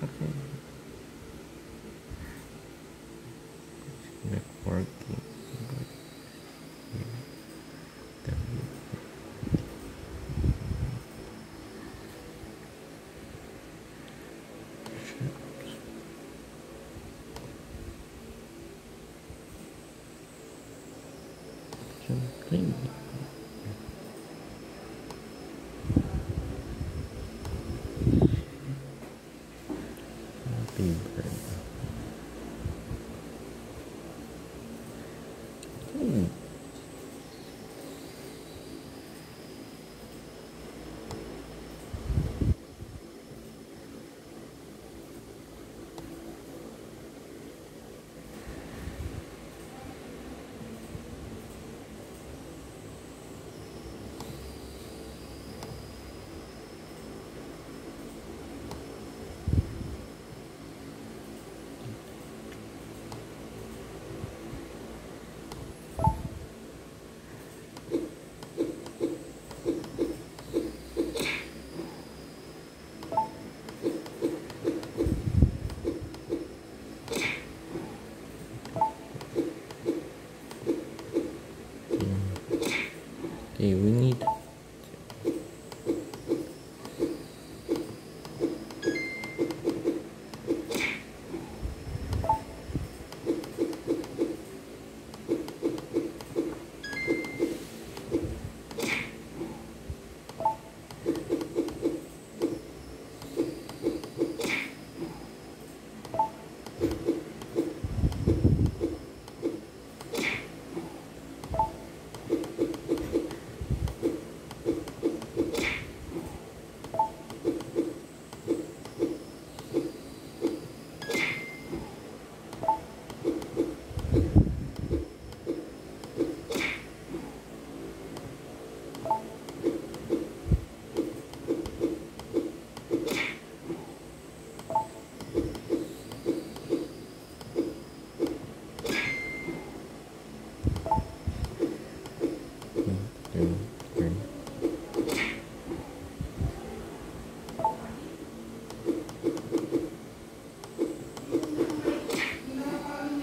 Okay. Something. Happy birthday. Hmm. Okay, we need two, three.